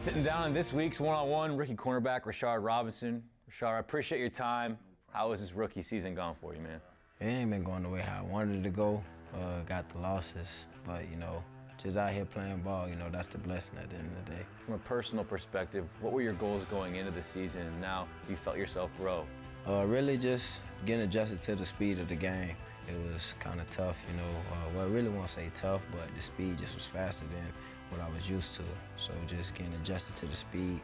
Sitting down in this week's one-on-one, rookie cornerback Rashard Robinson. Rashard, I appreciate your time. How has this rookie season gone for you, man? It ain't been going the way how I wanted it to go. Uh, got the losses, but you know, just out here playing ball, you know, that's the blessing at the end of the day. From a personal perspective, what were your goals going into the season, and now you felt yourself grow? Uh, really just getting adjusted to the speed of the game. It was kind of tough, you know. Uh, well, I really won't say tough, but the speed just was faster than what I was used to. So just getting adjusted to the speed,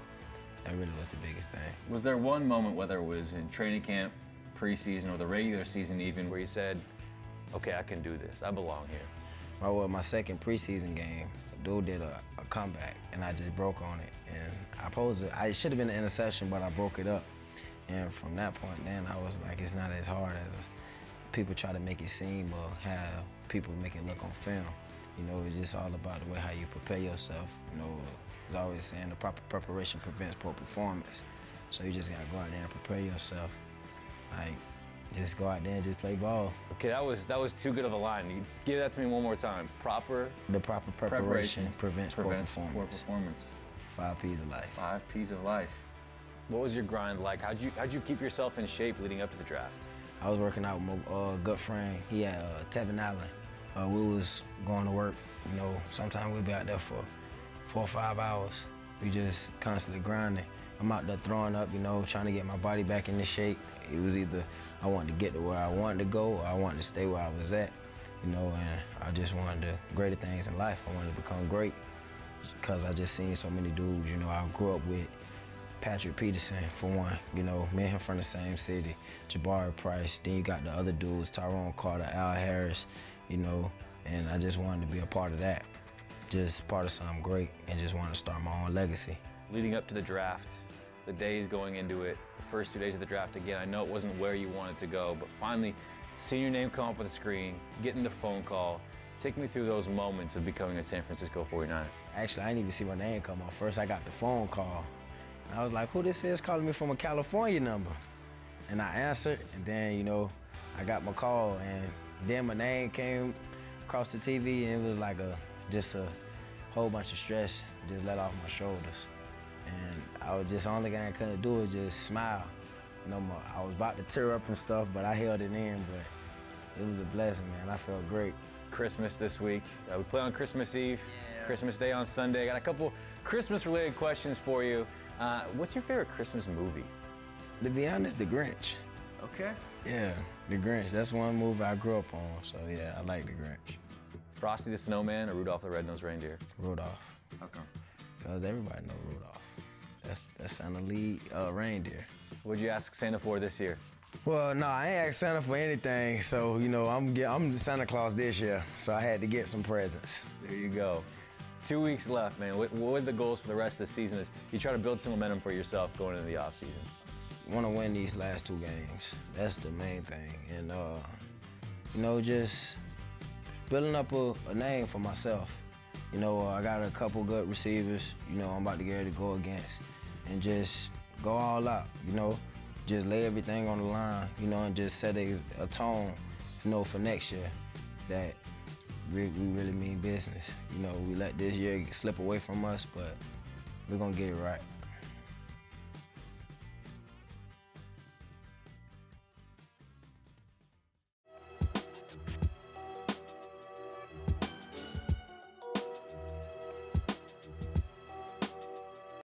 that really was the biggest thing. Was there one moment, whether it was in training camp, preseason, or the regular season even, where you said, okay, I can do this, I belong here? Well, my second preseason game, dude did a, a comeback, and I just broke on it. And I posed it, I should have been an interception, but I broke it up. And from that point, then I was like, it's not as hard as people try to make it seem or have people make it look on film. You know, it's just all about the way how you prepare yourself. You know, as always saying, the proper preparation prevents poor performance. So you just gotta go out there and prepare yourself. Like, just go out there and just play ball. Okay, that was that was too good of a line. You give that to me one more time. Proper. The proper preparation, preparation prevents, prevents poor performance. Poor performance. Five P's of life. Five P's of life. What was your grind like? How'd you how'd you keep yourself in shape leading up to the draft? I was working out with my uh, good friend. He had uh, Tevin Allen. Uh, we was going to work. You know, sometimes we'd be out there for four or five hours. We just constantly grinding. I'm out there throwing up, you know, trying to get my body back into shape. It was either I wanted to get to where I wanted to go or I wanted to stay where I was at, you know, and I just wanted the greater things in life. I wanted to become great because I just seen so many dudes, you know, I grew up with Patrick Peterson, for one. You know, me and him from the same city. Jabari Price. Then you got the other dudes, Tyrone Carter, Al Harris, you know, and I just wanted to be a part of that. Just part of something great and just wanted to start my own legacy. Leading up to the draft, the days going into it, the first two days of the draft again, I know it wasn't where you wanted to go, but finally seeing your name come up on the screen, getting the phone call, Take me through those moments of becoming a San Francisco 49er. Actually, I didn't even see my name come up. First, I got the phone call. I was like, who this is calling me from a California number? And I answered, and then, you know, I got my call, and then my name came across the TV, and it was like a just a whole bunch of stress just let off my shoulders. And I was just, the only thing I couldn't do was just smile. No more. I was about to tear up and stuff, but I held it in, but it was a blessing, man. I felt great. Christmas this week. Uh, we play on Christmas Eve, yeah. Christmas Day on Sunday. I got a couple Christmas-related questions for you. Uh, what's your favorite Christmas movie? To be honest, The Grinch. Okay. Yeah, The Grinch. That's one movie I grew up on, so yeah, I like The Grinch. Frosty the Snowman or Rudolph the Red-Nosed Reindeer? Rudolph. How come? Because everybody knows Rudolph. That's that's Santa lead uh, reindeer. What'd you ask Santa for this year? Well, no, I ain't asked Santa for anything. So you know, I'm I'm Santa Claus this year, so I had to get some presents. There you go. Two weeks left, man. What, what are the goals for the rest of the season? Is you try to build some momentum for yourself going into the off season? Want to win these last two games. That's the main thing, and uh, you know, just building up a, a name for myself. You know, uh, I got a couple good receivers. You know, I'm about to get ready to go against, and just go all out. You know, just lay everything on the line. You know, and just set a, a tone. You know, for next year that we, we really mean business. You know, we let this year slip away from us, but we're gonna get it right.